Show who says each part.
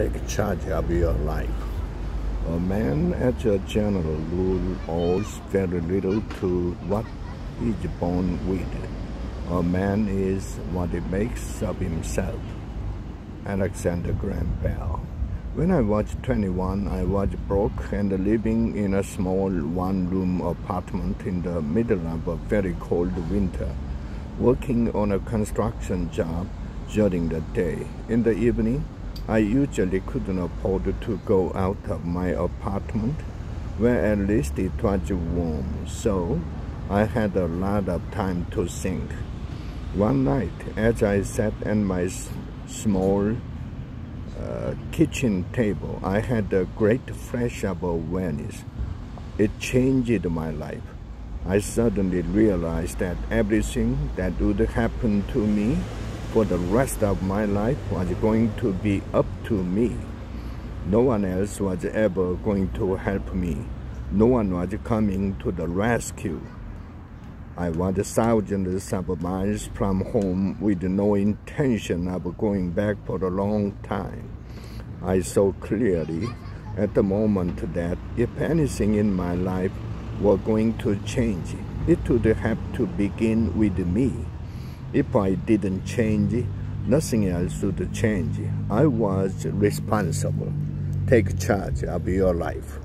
Speaker 1: take charge of your life. A man, as a general rule, owes very little to what he is born with. A man is what he makes of himself. Alexander Graham Bell. When I was 21, I was broke and living in a small one room apartment in the middle of a very cold winter, working on a construction job during the day. In the evening, I usually couldn't afford to go out of my apartment, where at least it was warm, so I had a lot of time to think. One night, as I sat at my small uh, kitchen table, I had a great flash of awareness. It changed my life. I suddenly realized that everything that would happen to me for the rest of my life was going to be up to me. No one else was ever going to help me. No one was coming to the rescue. I was thousands of miles from home with no intention of going back for a long time. I saw clearly at the moment that if anything in my life were going to change, it would have to begin with me. If I didn't change, nothing else would change. I was responsible. Take charge of your life.